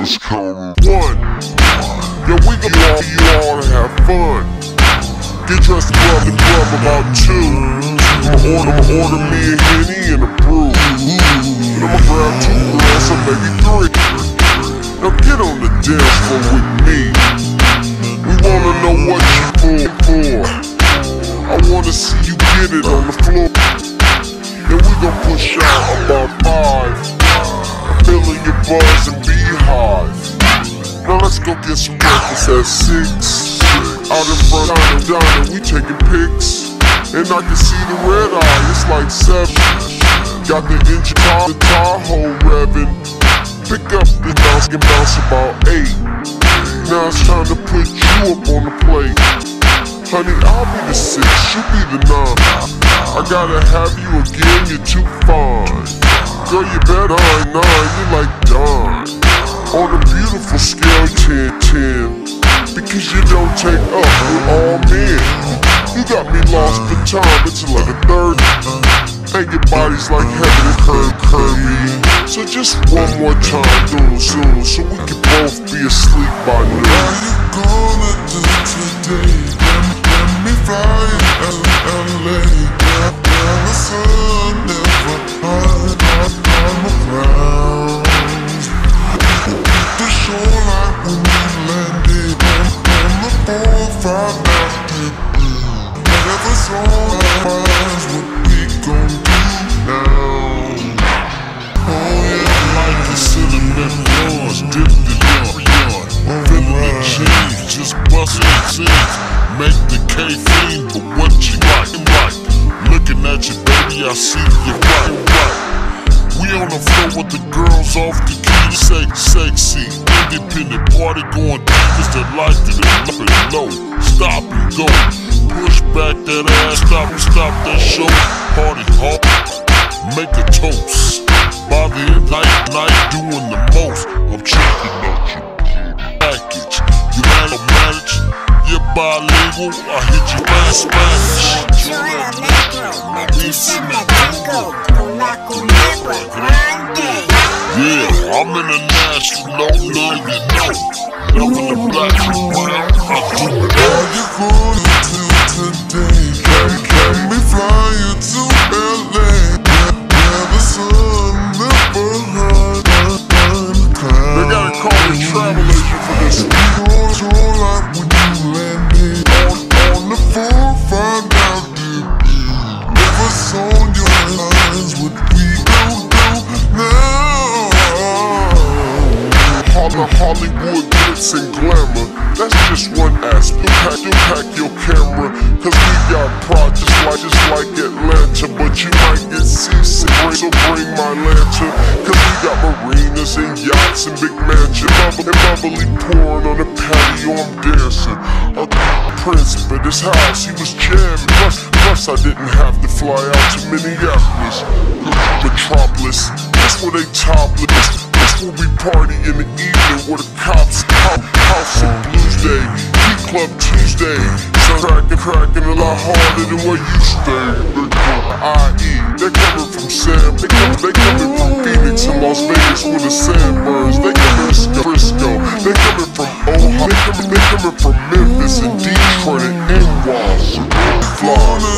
Let's. One. Yo, we you all, you all to have fun. Get dressed club and club about two. I'ma order, I'ma order me a Henny and a brew. And I'ma grab two girls, or maybe three. Now get on the dance floor with me. We wanna know what you for. I wanna see you get it on the floor. Then we gon' push out about buzz and beehive. Now let's go get some breakfast at six. Out in front, dining, dining, we taking pics. And I can see the red eye, it's like seven. Got the engine, the Tahoe revving. Pick up the bounce, can bounce about eight. Now it's time to put you up on the plate. Honey, I'll be the six, you be the nine. I gotta have you again, you're too fine. Girl, you better nine, nine, you like dime. On a beautiful scale, 10, 10. Because you don't take up with all men. You got me lost for time, it's 11.30. And your body's like heaven and curve curvy. So just one more time, soon, soon, so we can both be asleep by noon. How you gonna do today? Let me, fly in LA. Where, where the sun never hide on, on Make the K fiend for what you like. Looking at you, baby, I see you on the floor with the girls off the key, say sexy, independent party going divas that like it up and low. Stop and go, push back that ass, stop and stop that show. Party hard, make a toast. By the end night, night doing the most. I'm checking out your package. You manage, you're bilingual. I hit you in Spanish. Chora negro, me dice me tengo con culebra in now you know. Never the black and brown, I do it all. you gonna do today? Can, can we fly you to LA? Hollywood glitz and glamour. That's just one aspect. Pack, you pack your camera, cause we got projects like just like Atlanta, but you might get seasick. So bring my lantern, cause we got marinas and yachts and big mansions. And bubbly pouring on the patio, I'm dancing. A prince, but his house, he was jamming. Plus, plus I didn't have to fly out to Minneapolis. Metropolis, that's where they topless. School we party in the evening where the cops come. House of Blues Day, Key Club Tuesday. Crackin', crackin' a lot harder than what you stay. They come IE, they coming from Sam. They come, they coming from Phoenix and Las Vegas with the sand burns. They coming from Frisco, they coming from Ohio. They coming, they coming from Memphis and Detroit and NY. Florida.